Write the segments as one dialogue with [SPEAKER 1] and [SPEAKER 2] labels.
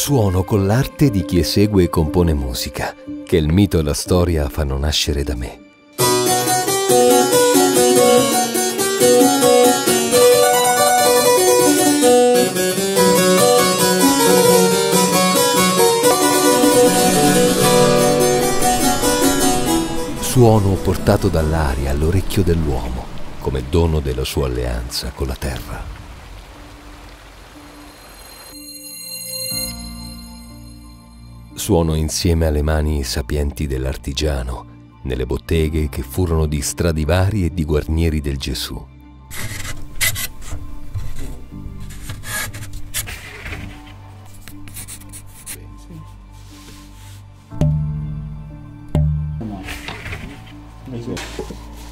[SPEAKER 1] Suono con l'arte di chi esegue e compone musica, che il mito e la storia fanno nascere da me. Suono portato dall'aria all'orecchio dell'uomo, come dono della sua alleanza con la terra. Suono insieme alle mani sapienti dell'artigiano, nelle botteghe che furono di Stradivari e di Guarnieri del Gesù.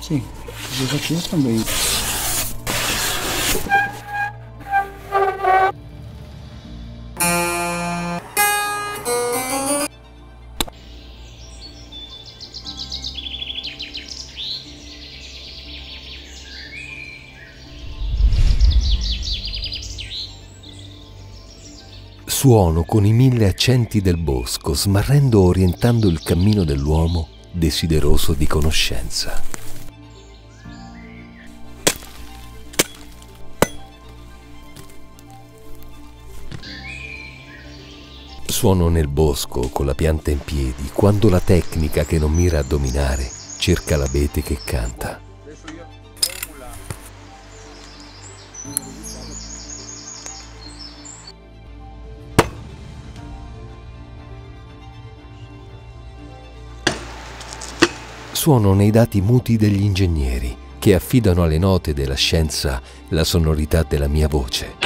[SPEAKER 2] Sì, cosa faccio io
[SPEAKER 1] Suono con i mille accenti del bosco, smarrendo orientando il cammino dell'uomo desideroso di conoscenza. Suono nel bosco con la pianta in piedi, quando la tecnica che non mira a dominare cerca l'abete che canta. Suono nei dati muti degli ingegneri che affidano alle note della scienza la sonorità della mia voce.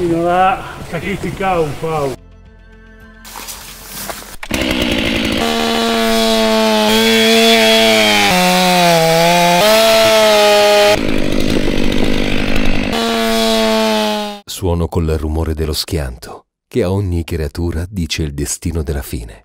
[SPEAKER 2] non ha sacrificato un po'.
[SPEAKER 1] Suono col rumore dello schianto, che a ogni creatura dice il destino della fine.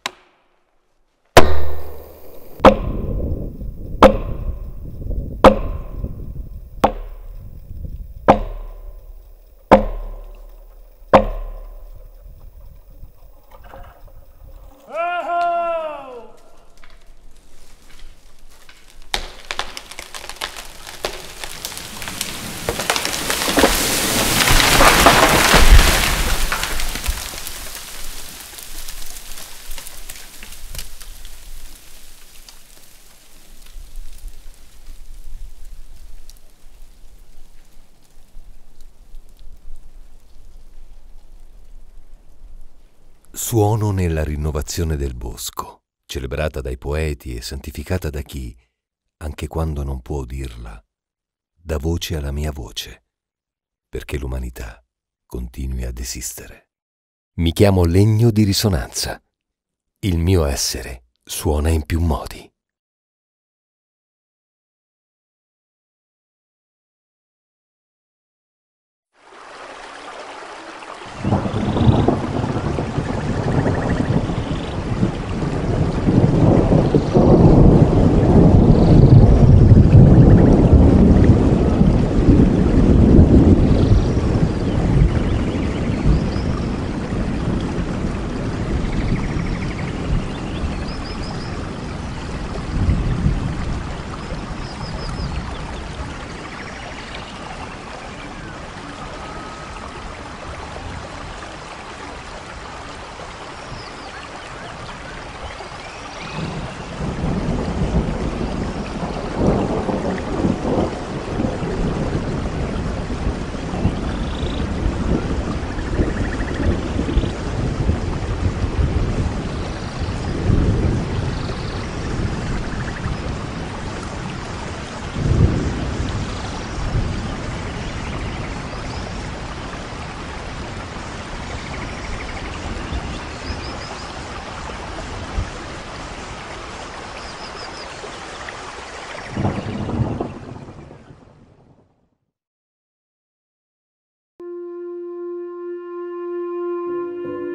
[SPEAKER 1] Suono nella rinnovazione del bosco, celebrata dai poeti e santificata da chi, anche quando non può dirla, dà voce alla mia voce, perché l'umanità continui ad esistere. Mi chiamo legno di risonanza. Il mio essere suona in più modi.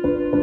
[SPEAKER 3] you